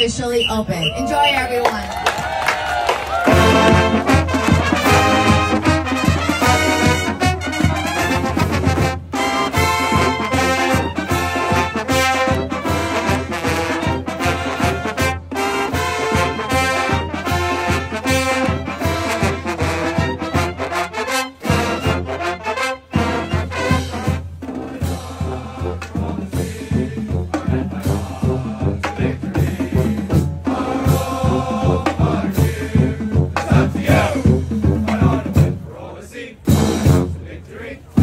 officially open. Enjoy, everyone. three.